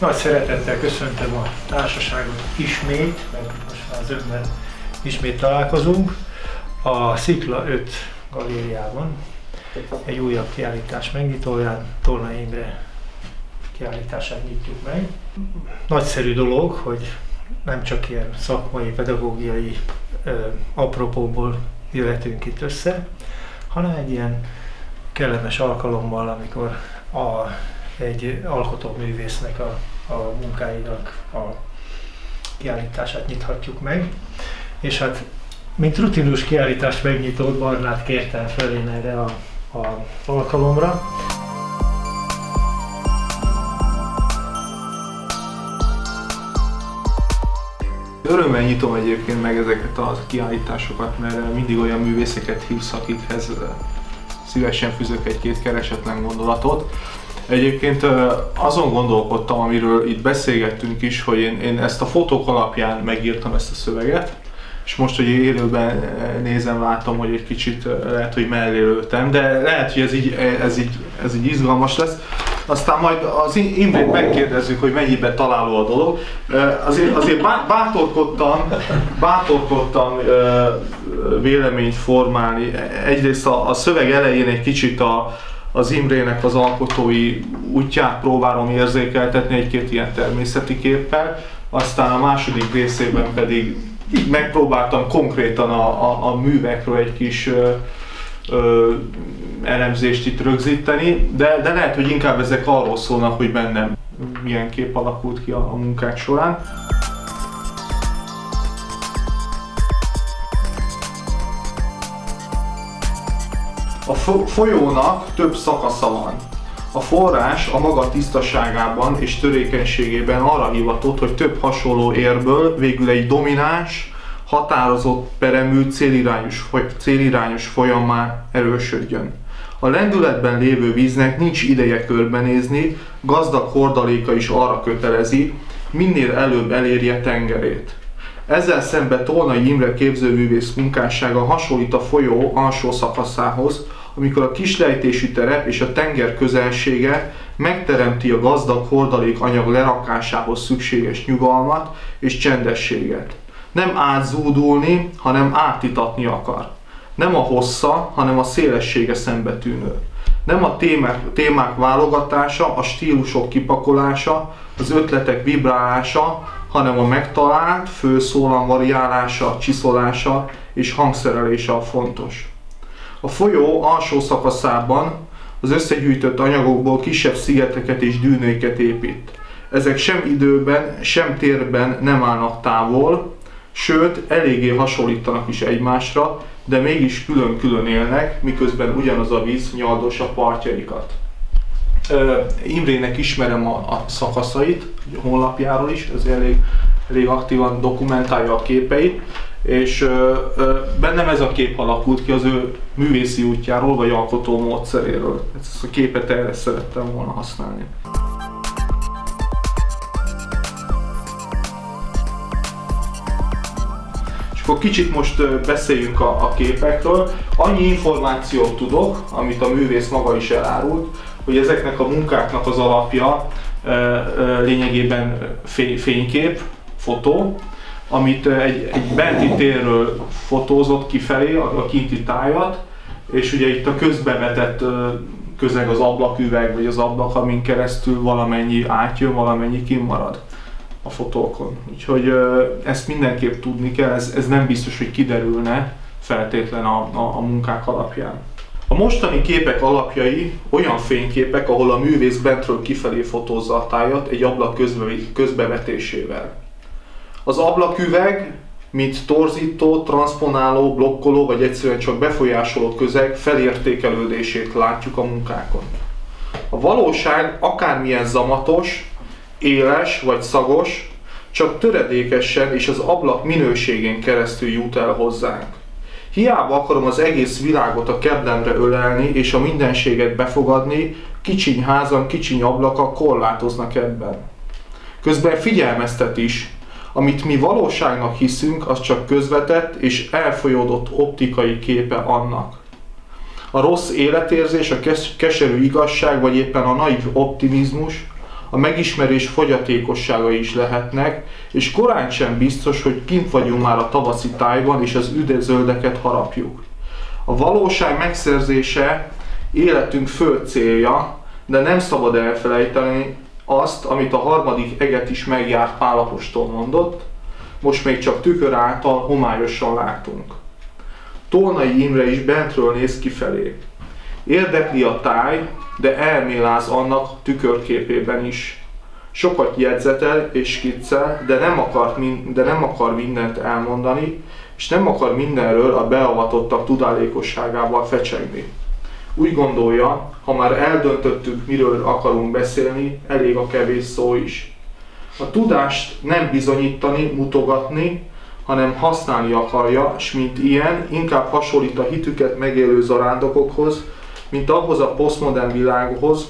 Nagy szeretettel köszöntöm a társaságot ismét, mert most már az önben ismét találkozunk. A Szikla 5 galériában egy újabb kiállítás megnyitóján, Torna Imre kiállítását nyitjuk meg. Nagyszerű dolog, hogy nem csak ilyen szakmai, pedagógiai ö, apropóból jöhetünk itt össze, hanem egy ilyen kellemes alkalommal, amikor a, egy alkotóművésznek a, a munkáinak a kiállítását nyithatjuk meg. És hát, mint rutinus kiállítás megnyitót, Barnát kértem fel én erre a, a alkalomra. Örömmel nyitom egyébként meg ezeket a kiállításokat, mert mindig olyan művészeket hívsz, akikhez szívesen fűzök egy-két keresetlen gondolatot. Egyébként azon gondolkodtam, amiről itt beszélgettünk is, hogy én, én ezt a fotók alapján megírtam ezt a szöveget, és most, hogy élőben nézem, látom, hogy egy kicsit lehet, hogy mellélőtem, de lehet, hogy ez így, ez így, ez így izgalmas lesz. Aztán majd az Imrét megkérdezzük, hogy mennyiben találó a dolog. Azért, azért bátorkodtam, bátorkodtam véleményt formálni. Egyrészt a, a szöveg elején egy kicsit a, az Imrének az alkotói útját próbálom érzékeltetni egy-két ilyen természeti képpel, aztán a második részében pedig megpróbáltam konkrétan a, a, a művekről egy kis ö, ö, elemzést itt rögzíteni, de, de lehet, hogy inkább ezek arról szólnak, hogy bennem milyen kép alakult ki a, a munkák során. A folyónak több szakasza van. A forrás a maga tisztaságában és törékenységében arra hivatott, hogy több hasonló érből végül egy domináns, határozott peremű célirányos, célirányos folyammá erősödjön. A lendületben lévő víznek nincs ideje körbenézni, gazdag hordaléka is arra kötelezi, minél előbb elérje tengerét. Ezzel szemben Tolnai Imre képzőművész munkássága hasonlít a folyó alsó szakaszához, amikor a kislejtésű terep és a tenger közelsége megteremti a gazdag hordalék anyag lerakásához szükséges nyugalmat és csendességet. Nem átzúdulni, hanem átitatni akar. Nem a hossza, hanem a szélessége szembetűnő. Nem a témák, témák válogatása, a stílusok kipakolása, az ötletek vibrálása, hanem a megtalált, főszólam variálása, csiszolása és hangszerelése a fontos. A folyó alsó szakaszában az összegyűjtött anyagokból kisebb szigeteket és dűnőket épít. Ezek sem időben, sem térben nem állnak távol, sőt, eléggé hasonlítanak is egymásra, de mégis külön-külön élnek, miközben ugyanaz a víz nyaldos a partjaikat. Imrének ismerem a, a szakaszait, honlapjáról is, ez elég, elég aktívan dokumentálja a képeit, és ö, bennem ez a kép alakult ki az ő művészi útjáról, vagy alkotó módszeréről. Ezt a képet erre szerettem volna használni. És akkor kicsit most beszéljünk a, a képekről. Annyi információt tudok, amit a művész maga is elárult, hogy ezeknek a munkáknak az alapja lényegében fénykép, fotó, amit egy, egy benti térről fotózott kifelé, a, a kinti tájat, és ugye itt a közbevetett közeg az ablaküveg, vagy az ablak, amin keresztül valamennyi átjön, valamennyi kimarad a fotókon. Úgyhogy ezt mindenképp tudni kell, ez, ez nem biztos, hogy kiderülne feltétlen a, a, a munkák alapján. A mostani képek alapjai olyan fényképek, ahol a művész bentről kifelé fotózza a tájat egy ablak közbevetésével. Az ablaküveg, mint torzító, transponáló, blokkoló vagy egyszerűen csak befolyásoló közeg felértékelődését látjuk a munkákon. A valóság akármilyen zamatos, éles vagy szagos, csak töredékesen és az ablak minőségén keresztül jut el hozzánk. Hiába akarom az egész világot a kedlemre ölelni és a mindenséget befogadni, kicsiny házam, kicsiny ablaka korlátoznak ebben. Közben figyelmeztet is, amit mi valóságnak hiszünk, az csak közvetett és elfolyódott optikai képe annak. A rossz életérzés, a keserű igazság, vagy éppen a naív optimizmus, a megismerés fogyatékossága is lehetnek, és korán sem biztos, hogy kint vagyunk már a tavaszi tájban, és az üdezöldeket harapjuk. A valóság megszerzése életünk fő célja, de nem szabad elfelejteni azt, amit a harmadik eget is megjárt Pálapostól mondott, most még csak tükör által homályosan látunk. Tolnai Imre is bentről néz kifelé. Érdekli a táj, de elméláz annak tükörképében is. Sokat jegyzetel és skiccel, de nem, akar, de nem akar mindent elmondani, és nem akar mindenről a beavatottak tudálékosságával fecsegni. Úgy gondolja, ha már eldöntöttük, miről akarunk beszélni, elég a kevés szó is. A tudást nem bizonyítani, mutogatni, hanem használni akarja, és mint ilyen, inkább hasonlít a hitüket megélő zarándokokhoz, mint ahhoz a posztmodern világhoz,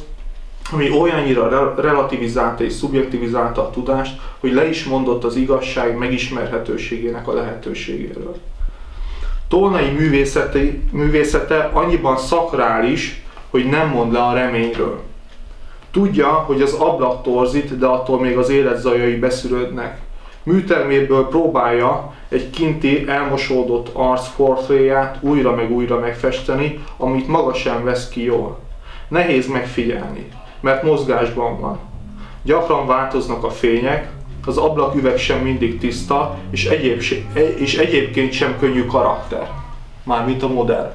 ami olyannyira relativizálta és szubjektivizálta a tudást, hogy le is mondott az igazság megismerhetőségének a lehetőségéről. Tolnai művészete, művészete annyiban szakrális, hogy nem mond le a reményről. Tudja, hogy az ablak torzít, de attól még az életzajai beszűrődnek. Műterméből próbálja egy kinti elmosódott arcportréját újra meg újra megfesteni, amit maga sem vesz ki jól. Nehéz megfigyelni, mert mozgásban van. Gyakran változnak a fények, az ablaküveg sem mindig tiszta, és, egyéb, és egyébként sem könnyű karakter. Mármint a modell.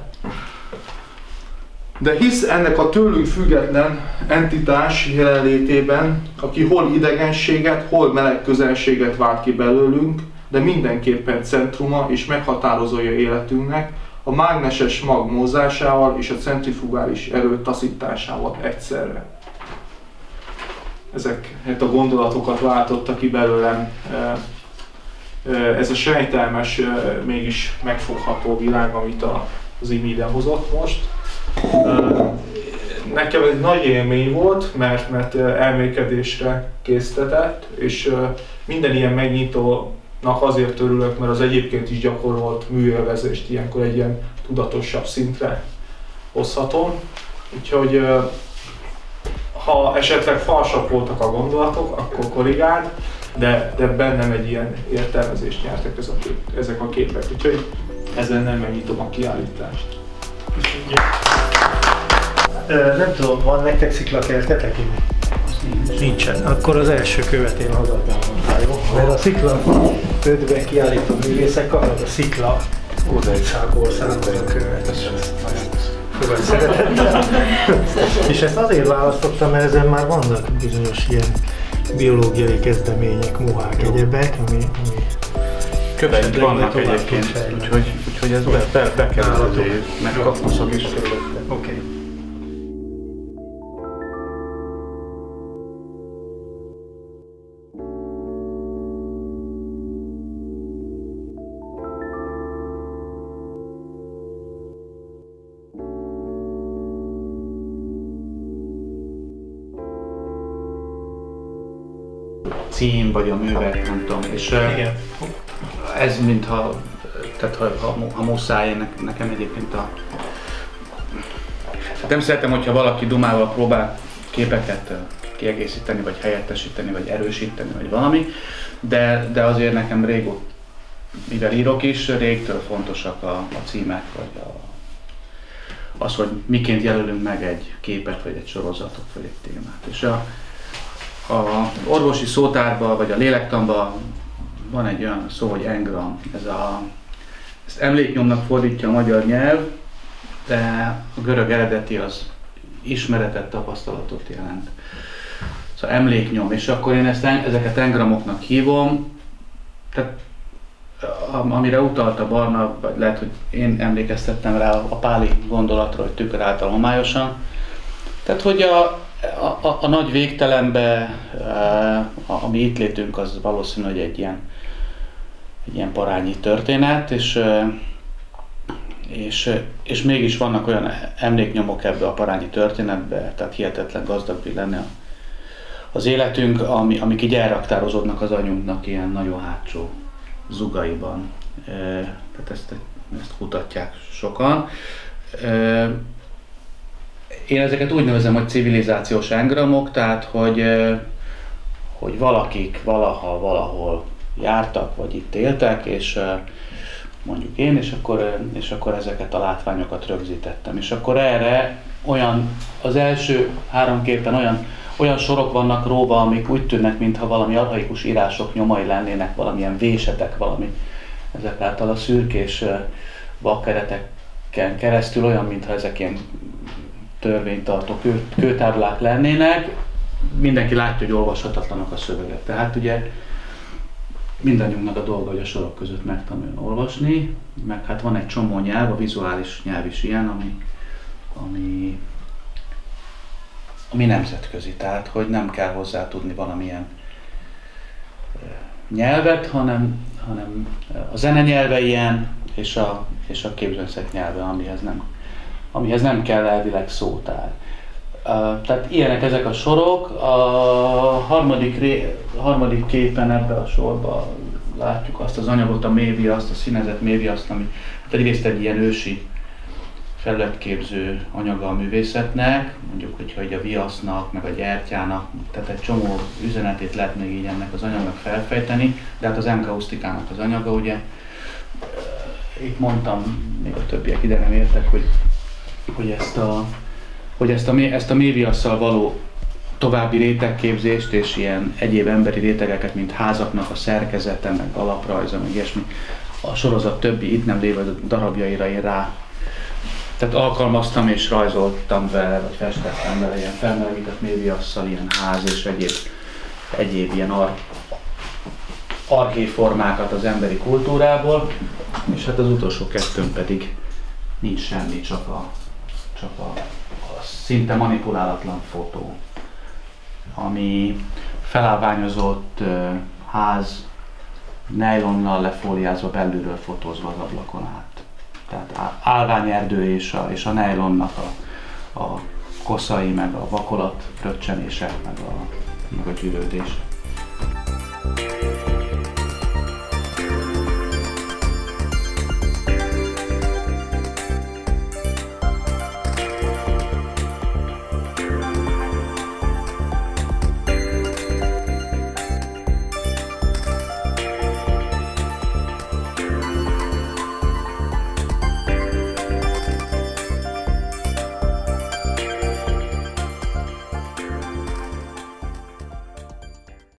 De hisz ennek a tőlünk független entitás jelenlétében, aki hol idegenséget, hol meleg közelséget vált ki belőlünk, de mindenképpen centruma és meghatározója életünknek, a mágneses mag mozásával és a centrifugális erő taszításával egyszerre. Ezeket a gondolatokat váltotta ki belőlem ez a sejtelmes, mégis megfogható világ, amit az Imi hozott most. Nekem egy nagy élmény volt, mert, mert elmékedésre késztetett, és minden ilyen megnyitónak azért örülök, mert az egyébként is gyakorolt műélvezést ilyenkor egy ilyen tudatosabb szintre hozhatom. Úgyhogy ha esetleg falsak voltak a gondolatok, akkor korrigáld, de, de bennem egy ilyen értelmezést nyertek ez a kép, ezek a képek, úgyhogy ezen nem megnyitom a kiállítást. Nem tudom, van nektek sziklakertetek innen? Nincsen. Akkor az első követ én hazadnám jó? Mert a szikla 5-ben kiállító művészek kapnak a szikla országból származó követ. Fogad. És ezt azért választottam, mert ezen már vannak bizonyos ilyen biológiai kezdemények, muhák, egyebek, ami, ami Követ vannak egyébként, úgyhogy, úgyhogy ez be, be, bekerül meg kaktuszok is. Oké. Okay. Cím, vagy a művek, nem tudom. És Igen. ez mintha, tehát ha, ha, ha muszáj, nekem egyébként a... Hát nem szeretem, hogyha valaki dumával próbál képeket kiegészíteni, vagy helyettesíteni, vagy erősíteni, vagy valami, de, de azért nekem régóta, mivel írok is, régtől fontosak a, a címek, vagy a, az, hogy miként jelölünk meg egy képet, vagy egy sorozatot, vagy egy témát. És a, a orvosi szótárban, vagy a lélektanban van egy olyan szó, hogy engram. Ez a, ezt emléknyomnak fordítja a magyar nyelv, de a görög eredeti az ismeretet, tapasztalatot jelent. Szóval emléknyom, és akkor én ezt, ezeket engramoknak hívom, tehát amire utalta Barna, vagy lehet, hogy én emlékeztettem rá a páli gondolatra, hogy tükör által homályosan. Tehát, hogy a, a, a, a nagy végtelenbe, e, a, a mi itt létünk, az valószínű, hogy egy ilyen, egy ilyen parányi történet, és, e, és, és mégis vannak olyan emléknyomok ebbe a parányi történetbe, tehát hihetetlen gazdag lenne az életünk, ami, amik így elraktározódnak az anyunknak ilyen nagyon hátsó zugaiban. Tehát ezt, ezt kutatják sokan. Én ezeket úgy nevezem, hogy civilizációs engramok, tehát hogy hogy valakik valaha, valahol jártak, vagy itt éltek, és mondjuk én, és akkor, és akkor ezeket a látványokat rögzítettem. És akkor erre olyan, az első három képen olyan, olyan sorok vannak róva, amik úgy tűnnek, mintha valami arhaikus írások nyomai lennének, valamilyen vésetek, valami ezek által a szürkés vakkereteken keresztül, olyan, mintha ezek ilyen törvénytartó kő, kőtáblák lennének. Mindenki látja, hogy olvashatatlanak a szövegek. Tehát ugye mindannyiunknak a dolga, hogy a sorok között megtanuljon olvasni, meg hát van egy csomó nyelv, a vizuális nyelv is ilyen, ami, ami, ami nemzetközi, tehát hogy nem kell hozzá tudni valamilyen nyelvet, hanem, hanem a zene nyelve ilyen, és a, és a képzőszek nyelve, amihez nem, amihez nem kell elvileg szótár. Tehát ilyenek ezek a sorok. A harmadik, ré, harmadik képen ebbe a sorba látjuk azt az anyagot, a méviaszt, a színezett méviaszt, ami hát egyrészt egy ilyen ősi felületképző anyaga a művészetnek, mondjuk, hogyha egy a viasznak, meg a gyertyának, tehát egy csomó üzenetét lehet még így ennek az anyagnak felfejteni, de hát az enkausztikának az anyaga, ugye, itt mondtam, még a többiek ide nem értek, hogy, hogy ezt a hogy ezt a, ezt a méviasszal való további rétegképzést és ilyen egyéb emberi rétegeket, mint házaknak a szerkezete, meg alaprajza, meg ilyesmi, a sorozat többi itt nem lévő darabjaira én rá tehát alkalmaztam és rajzoltam vele, vagy festettem vele ilyen felmelegített méviasszal, ilyen ház és egyéb, egyéb ilyen ar, archéformákat az emberi kultúrából, és hát az utolsó kettőn pedig nincs semmi, csak a, csak a szinte manipulálatlan fotó, ami felállványozott ház nejlonnal lefóliázva belülről fotózva az ablakon át. Tehát állványerdő és a, és a nejlonnak a, a koszai, meg a vakolat röccsenése, meg a, meg a gyűlődés.